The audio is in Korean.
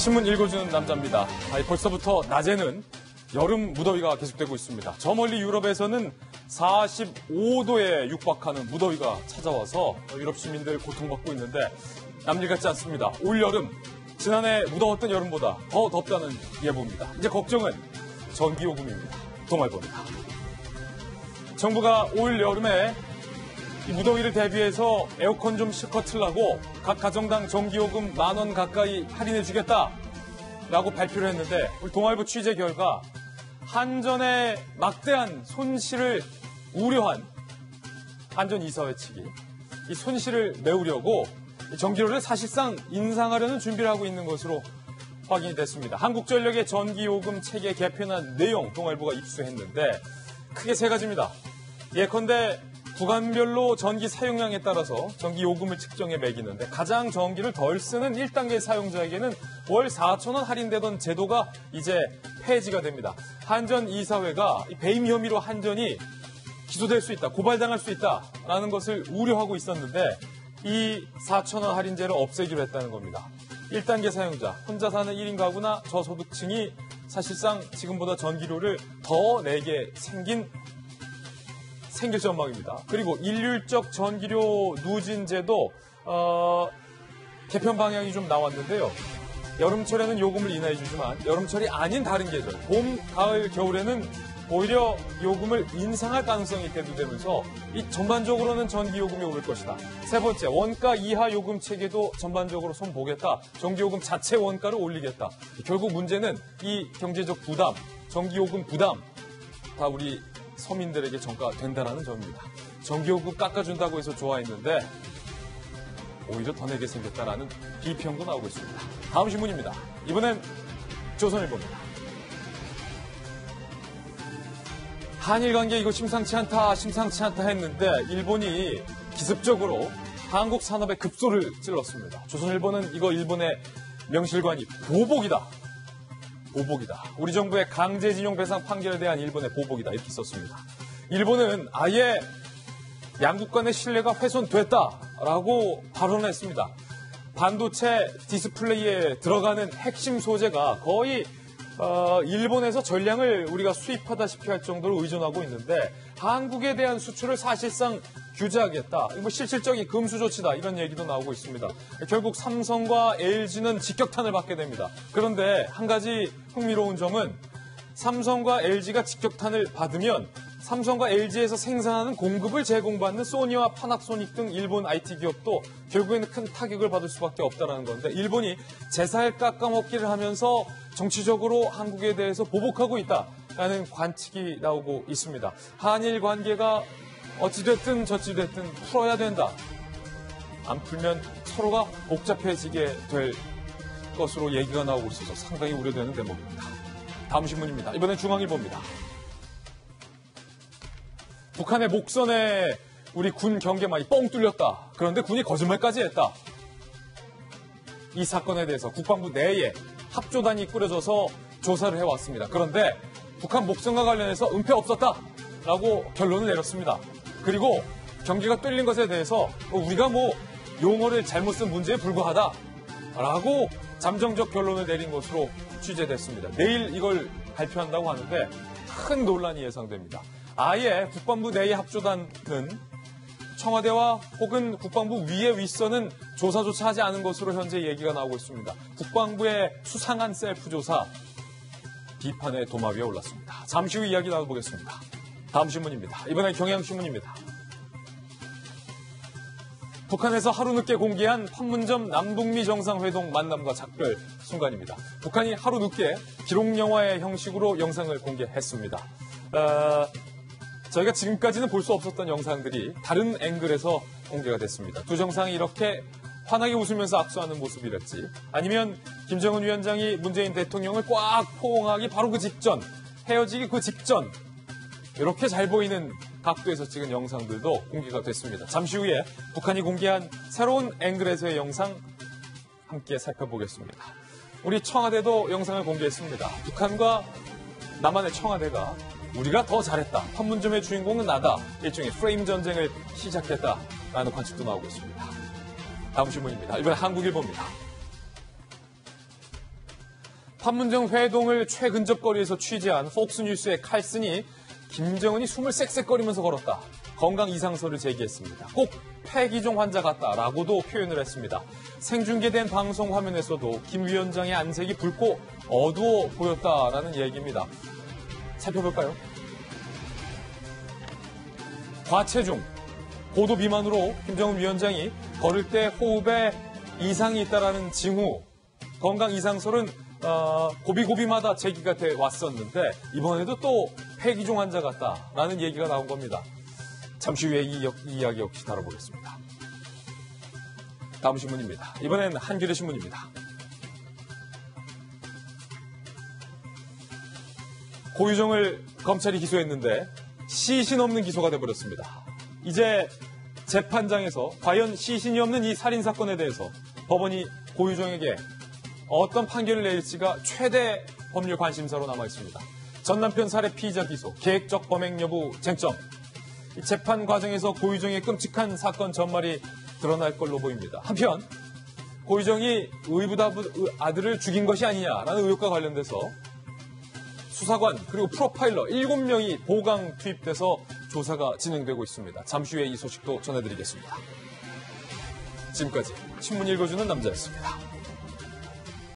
신문 읽어주는 남자입니다. 아니, 벌써부터 낮에는 여름 무더위가 계속되고 있습니다. 저 멀리 유럽에서는 45도에 육박하는 무더위가 찾아와서 유럽 시민들 고통받고 있는데 남일 같지 않습니다. 올 여름 지난해 무더웠던 여름보다 더 덥다는 예보입니다. 이제 걱정은 전기요금입니다. 동아일보입니다. 정부가 올 여름에 이 무더위를 대비해서 에어컨 좀 실컷 틀라고 각 가정당 전기요금 만 원 가까이 할인해 주겠다 라고 발표를 했는데 우리 동아일보 취재 결과 한전의 막대한 손실을 우려한 한전 이사회 측이 이 손실을 메우려고 전기료를 사실상 인상하려는 준비를 하고 있는 것으로 확인이 됐습니다. 한국전력의 전기요금 체계 개편한 내용 동아일보가 입수했는데 크게 세 가지입니다. 예컨대 구간별로 전기 사용량에 따라서 전기 요금을 측정해 매기는데 가장 전기를 덜 쓰는 1단계 사용자에게는 월 4천원 할인되던 제도가 이제 폐지가 됩니다. 한전 이사회가 배임 혐의로 한전이 기소될 수 있다, 고발당할 수 있다라는 것을 우려하고 있었는데 이 4천원 할인제를 없애기로 했다는 겁니다. 1단계 사용자, 혼자 사는 1인 가구나 저소득층이 사실상 지금보다 전기료를 더 내게 생긴 생길 전망입니다. 그리고 일률적 전기료 누진제도 어, 개편 방향이 좀 나왔는데요. 여름철에는 요금을 인하해 주지만 여름철이 아닌 다른 계절, 봄, 가을, 겨울에는 오히려 요금을 인상할 가능성이 대두되면서 이 전반적으로는 전기 요금이 오를 것이다. 세 번째, 원가 이하 요금 체계도 전반적으로 손보겠다. 전기 요금 자체 원가를 올리겠다. 결국 문제는 이 경제적 부담, 전기 요금 부담 다 우리 서민들에게 전가된다는 점입니다. 전기요금 깎아준다고 해서 좋아했는데 오히려 더 내게 생겼다라는 비평도 나오고 있습니다. 다음 신문입니다. 이번엔 조선일보입니다. 한일 관계 이거 심상치 않다, 심상치 않다 했는데 일본이 기습적으로 한국 산업에 급소를 찔렀습니다. 조선일보는 이거 일본의 명실관이 보복이다. 보복이다. 우리 정부의 강제징용 배상 판결에 대한 일본의 보복이다. 이렇게 썼습니다. 일본은 아예 양국 간의 신뢰가 훼손됐다라고 발언했습니다. 반도체 디스플레이에 들어가는 핵심 소재가 거의 어, 일본에서 전량을 우리가 수입하다시피 할 정도로 의존하고 있는데 한국에 대한 수출을 사실상 규제하겠다. 뭐 실질적인 금수 조치다. 이런 얘기도 나오고 있습니다. 결국 삼성과 LG는 직격탄을 받게 됩니다. 그런데 한 가지 흥미로운 점은 삼성과 LG가 직격탄을 받으면 삼성과 LG에서 생산하는 공급을 제공받는 소니와 파나소닉 등 일본 IT 기업도 결국에는 큰 타격을 받을 수밖에 없다는 건데 일본이 제살 깎아먹기를 하면서 정치적으로 한국에 대해서 보복하고 있다라는 관측이 나오고 있습니다. 한일 관계가 어찌됐든 저찌됐든 풀어야 된다. 안 풀면 서로가 복잡해지게 될 것으로 얘기가 나오고 있어서 상당히 우려되는 대목입니다. 다음 신문입니다. 이번엔 중앙일보입니다. 북한의 목선에 우리 군 경계만이 뻥 뚫렸다. 그런데 군이 거짓말까지 했다. 이 사건에 대해서 국방부 내에 합조단이 꾸려져서 조사를 해왔습니다. 그런데 북한 목선과 관련해서 은폐 없었다. 라고 결론을 내렸습니다. 그리고 경기가 뚫린 것에 대해서 우리가 뭐 용어를 잘못 쓴 문제에 불과하다. 라고 잠정적 결론을 내린 것으로 취재됐습니다. 내일 이걸 발표한다고 하는데 큰 논란이 예상됩니다. 아예 국방부 내의 합조단은 청와대와 혹은 국방부 위의 윗선은 조사조차 하지 않은 것으로 현재 얘기가 나오고 있습니다. 국방부의 수상한 셀프 조사 비판의 도마 위에 올랐습니다. 잠시 후 이야기 나눠보겠습니다. 다음 신문입니다. 이번엔 경향신문입니다. 북한에서 하루 늦게 공개한 판문점 남북미 정상회동 만남과 작별 순간입니다. 북한이 하루 늦게 기록 영화의 형식으로 영상을 공개했습니다. 어, 저희가 지금까지는 볼 수 없었던 영상들이 다른 앵글에서 공개가 됐습니다. 두 정상이 이렇게 환하게 웃으면서 악수하는 모습이랬지. 아니면 김정은 위원장이 문재인 대통령을 꽉 포옹하기 바로 그 직전, 헤어지기 그 직전, 이렇게 잘 보이는 각도에서 찍은 영상들도 공개가 됐습니다. 잠시 후에 북한이 공개한 새로운 앵글에서의 영상 함께 살펴보겠습니다. 우리 청와대도 영상을 공개했습니다. 북한과 남한의 청와대가 우리가 더 잘했다. 판문점의 주인공은 나다. 일종의 프레임 전쟁을 시작했다라는 관측도 나오고 있습니다. 다음 신문입니다. 이번엔 한국일보입니다. 판문점 회동을 최근접거리에서 취재한 폭스뉴스의 칼슨이 김정은이 숨을 쌕쌕거리면서 걸었다. 건강 이상서를 제기했습니다. 꼭 폐기종 환자 같다라고도 표현을 했습니다. 생중계된 방송 화면에서도 김 위원장의 안색이 붉고 어두워 보였다라는 얘기입니다. 살펴볼까요? 과체중, 고도 비만으로 김정은 위원장이 걸을 때 호흡에 이상이 있다라는 징후, 건강 이상설은 어, 고비고비마다 제기가 돼 왔었는데 이번에도 또 폐기종 환자 같다라는 얘기가 나온 겁니다. 잠시 후에 이, 역- 이 이야기 역시 다뤄보겠습니다. 다음 신문입니다. 이번엔 한겨레 신문입니다. 고유정을 검찰이 기소했는데 시신 없는 기소가 돼버렸습니다. 이제 재판장에서 과연 시신이 없는 이 살인 사건에 대해서 법원이 고유정에게 어떤 판결을 내릴지가 최대 법률 관심사로 남아 있습니다. 전 남편 살해 피의자 기소, 계획적 범행 여부 쟁점. 이 재판 과정에서 고유정의 끔찍한 사건 전말이 드러날 걸로 보입니다. 한편 고유정이 의붓아부 아들을 죽인 것이 아니냐라는 의혹과 관련돼서 수사관 그리고 프로파일러 7명이 보강 투입돼서 조사가 진행되고 있습니다. 잠시 후에 이 소식도 전해드리겠습니다. 지금까지 신문 읽어주는 남자였습니다.